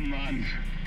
home runs.